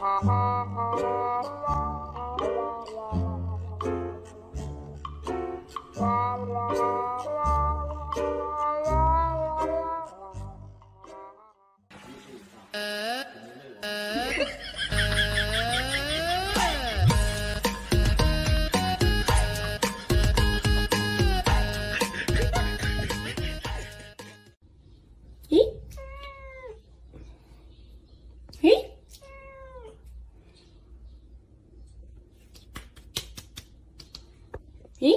la la la la la la 咦？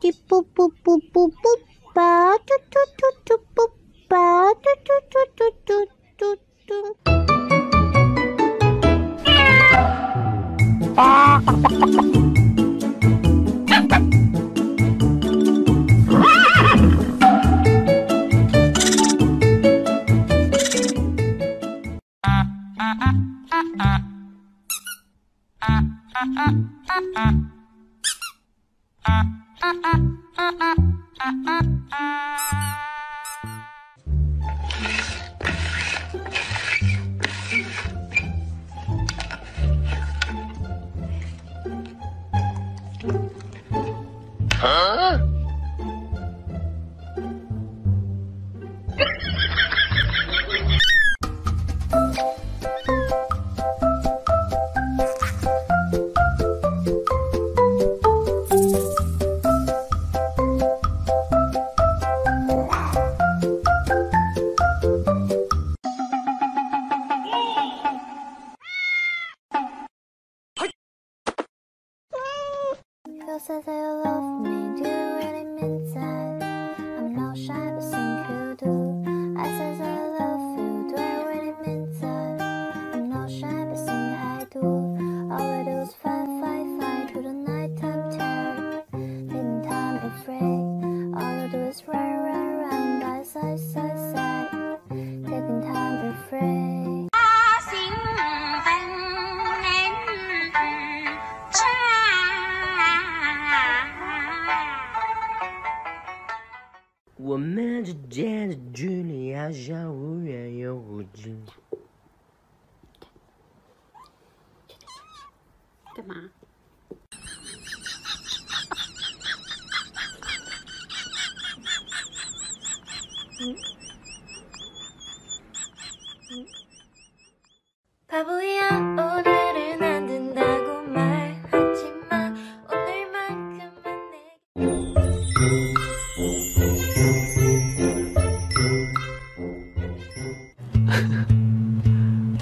滴啵啵啵啵啵吧，嘟嘟嘟嘟啵吧，嘟嘟嘟嘟嘟嘟嘟。You said that you love me, do you really mean that? I'm not shy, but think you do. I that I love you, do I really mean that? I'm not shy, but think I do. All I do is fight, fight, fight to the nighttime terror. Taking time afraid. All I do is run, run, run by side, side. 我们之间的距离好像忽远又忽近。干嘛？嗯嗯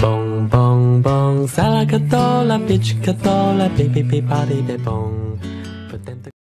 Bong bong bong, salakatola, bitchkatola, baby baby body de bong.